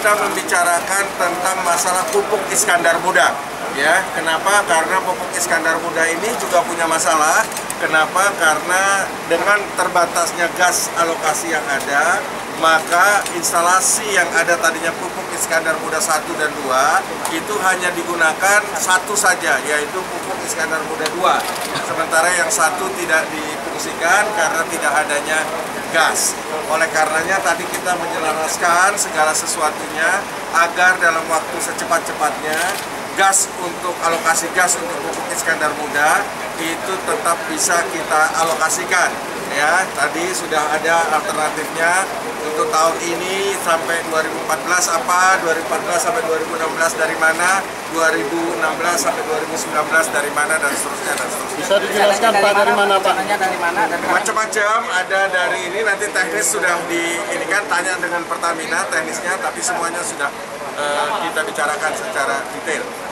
kita membicarakan tentang masalah pupuk Iskandar Muda. Ya, kenapa? Karena pupuk Iskandar Muda ini juga punya masalah. Kenapa? Karena dengan terbatasnya gas alokasi yang ada, maka instalasi yang ada tadinya pupuk Iskandar Muda 1 dan 2 itu hanya digunakan satu saja, yaitu pupuk Iskandar Muda 2. Sementara yang satu tidak difungsikan karena tidak adanya gas. Oleh karenanya tadi kita menyelaraskan segala sesuatunya agar dalam waktu secepat-cepatnya gas untuk alokasi gas untuk pupuk Iskandar Muda itu tetap bisa kita alokasikan ya tadi sudah ada alternatifnya untuk tahun ini sampai 2014 apa? 2014 sampai 2016 dari mana? 2016 sampai 2019 dari mana? Dan seterusnya dan seterusnya. Bisa dijelaskan Pak dari mana Pak? Dari mana? Macam-macam ada dari ini nanti teknis sudah di ini kan tanya dengan Pertamina teknisnya tapi semuanya sudah eh, kita bicarakan secara detail